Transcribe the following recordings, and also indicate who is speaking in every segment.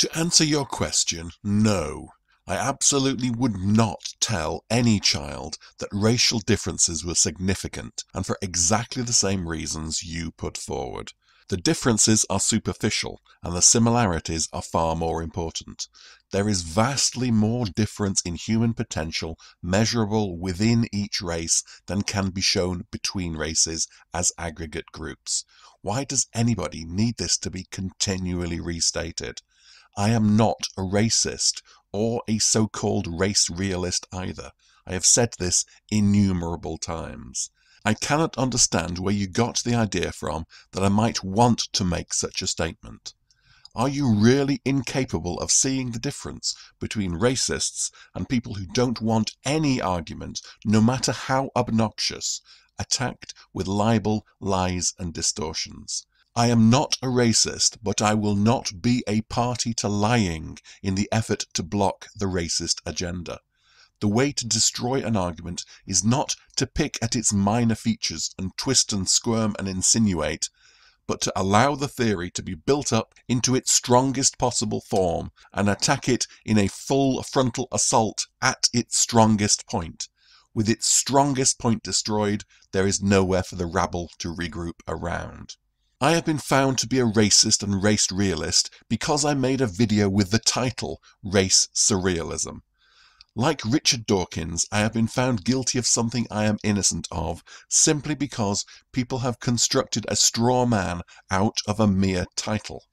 Speaker 1: To answer your question, no. I absolutely would not tell any child that racial differences were significant and for exactly the same reasons you put forward. The differences are superficial and the similarities are far more important. There is vastly more difference in human potential measurable within each race than can be shown between races as aggregate groups. Why does anybody need this to be continually restated? I am not a racist or a so-called race realist either. I have said this innumerable times. I cannot understand where you got the idea from that I might want to make such a statement. Are you really incapable of seeing the difference between racists and people who don't want any argument, no matter how obnoxious, attacked with libel, lies and distortions? I am not a racist, but I will not be a party to lying in the effort to block the racist agenda. The way to destroy an argument is not to pick at its minor features and twist and squirm and insinuate, but to allow the theory to be built up into its strongest possible form and attack it in a full frontal assault at its strongest point. With its strongest point destroyed, there is nowhere for the rabble to regroup around. I have been found to be a racist and race realist because I made a video with the title Race Surrealism. Like Richard Dawkins, I have been found guilty of something I am innocent of, simply because people have constructed a straw man out of a mere title.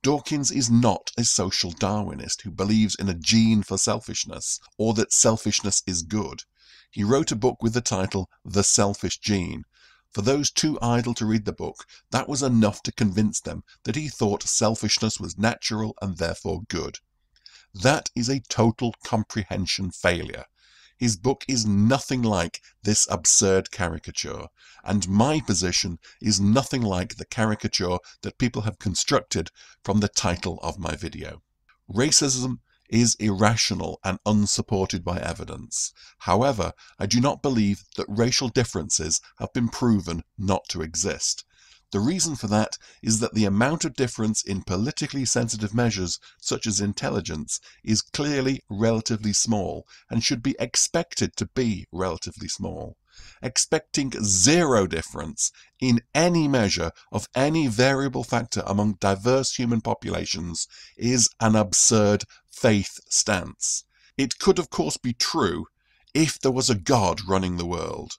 Speaker 1: Dawkins is not a social Darwinist who believes in a gene for selfishness, or that selfishness is good. He wrote a book with the title The Selfish Gene. For those too idle to read the book, that was enough to convince them that he thought selfishness was natural and therefore good. That is a total comprehension failure. His book is nothing like this absurd caricature, and my position is nothing like the caricature that people have constructed from the title of my video. Racism is irrational and unsupported by evidence. However, I do not believe that racial differences have been proven not to exist. The reason for that is that the amount of difference in politically sensitive measures such as intelligence is clearly relatively small and should be expected to be relatively small. Expecting zero difference in any measure of any variable factor among diverse human populations is an absurd faith stance. It could of course be true if there was a God running the world.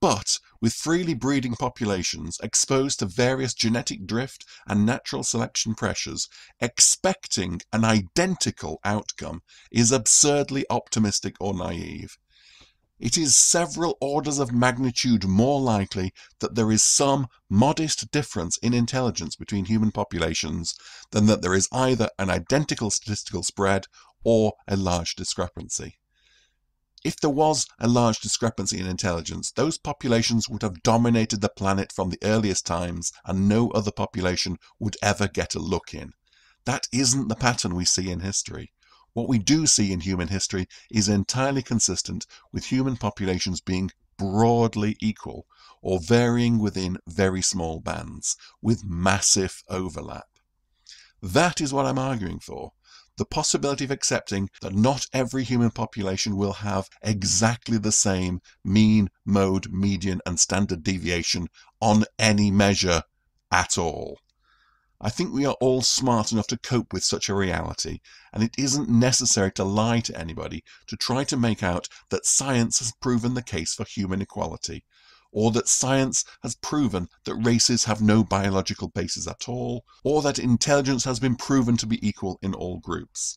Speaker 1: But with freely breeding populations exposed to various genetic drift and natural selection pressures, expecting an identical outcome is absurdly optimistic or naive. It is several orders of magnitude more likely that there is some modest difference in intelligence between human populations than that there is either an identical statistical spread or a large discrepancy. If there was a large discrepancy in intelligence, those populations would have dominated the planet from the earliest times and no other population would ever get a look in. That isn't the pattern we see in history. What we do see in human history is entirely consistent with human populations being broadly equal or varying within very small bands with massive overlap. That is what I'm arguing for the possibility of accepting that not every human population will have exactly the same mean, mode, median and standard deviation on any measure at all. I think we are all smart enough to cope with such a reality, and it isn't necessary to lie to anybody to try to make out that science has proven the case for human equality, or that science has proven that races have no biological basis at all, or that intelligence has been proven to be equal in all groups.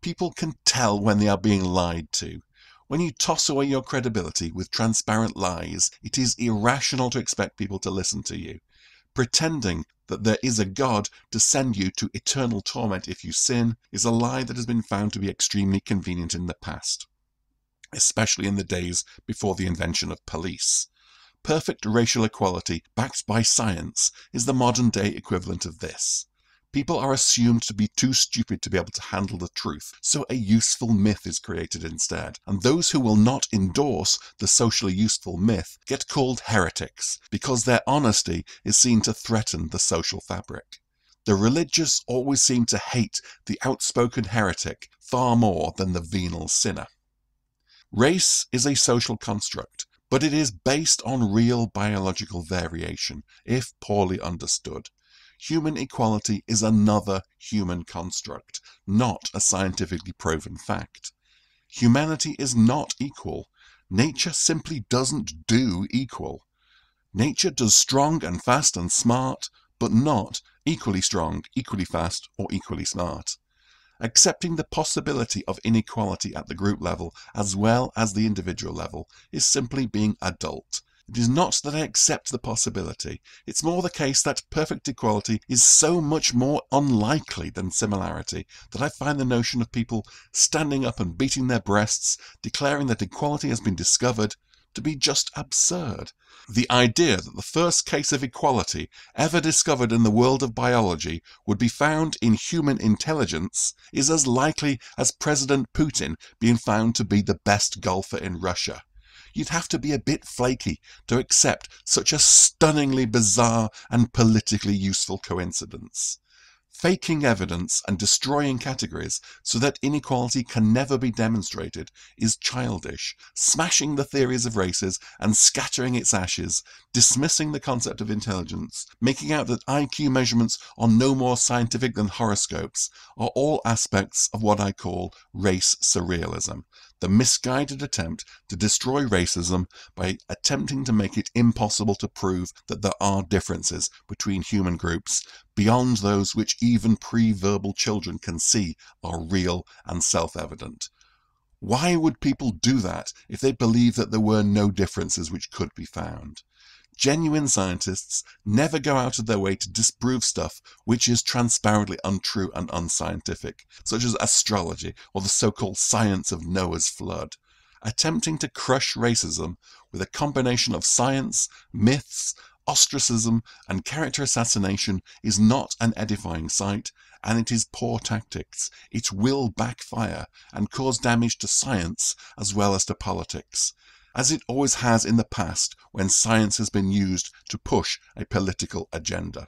Speaker 1: People can tell when they are being lied to. When you toss away your credibility with transparent lies, it is irrational to expect people to listen to you. Pretending that there is a God to send you to eternal torment if you sin is a lie that has been found to be extremely convenient in the past, especially in the days before the invention of police. Perfect racial equality, backed by science, is the modern day equivalent of this. People are assumed to be too stupid to be able to handle the truth, so a useful myth is created instead. And those who will not endorse the socially useful myth get called heretics, because their honesty is seen to threaten the social fabric. The religious always seem to hate the outspoken heretic far more than the venal sinner. Race is a social construct, but it is based on real biological variation, if poorly understood. Human equality is another human construct, not a scientifically proven fact. Humanity is not equal. Nature simply doesn't do equal. Nature does strong and fast and smart, but not equally strong, equally fast, or equally smart. Accepting the possibility of inequality at the group level as well as the individual level is simply being adult. It is not that I accept the possibility, it's more the case that perfect equality is so much more unlikely than similarity that I find the notion of people standing up and beating their breasts, declaring that equality has been discovered, to be just absurd. The idea that the first case of equality ever discovered in the world of biology would be found in human intelligence is as likely as President Putin being found to be the best golfer in Russia. You'd have to be a bit flaky to accept such a stunningly bizarre and politically useful coincidence. Faking evidence and destroying categories so that inequality can never be demonstrated is childish, smashing the theories of races and scattering its ashes, dismissing the concept of intelligence, making out that IQ measurements are no more scientific than horoscopes, are all aspects of what I call race surrealism, the misguided attempt to destroy racism by attempting to make it impossible to prove that there are differences between human groups beyond those which even pre-verbal children can see are real and self-evident. Why would people do that if they believed that there were no differences which could be found? Genuine scientists never go out of their way to disprove stuff which is transparently untrue and unscientific, such as astrology or the so-called science of Noah's flood. Attempting to crush racism with a combination of science, myths, ostracism and character assassination is not an edifying sight and it is poor tactics. It will backfire and cause damage to science as well as to politics as it always has in the past when science has been used to push a political agenda.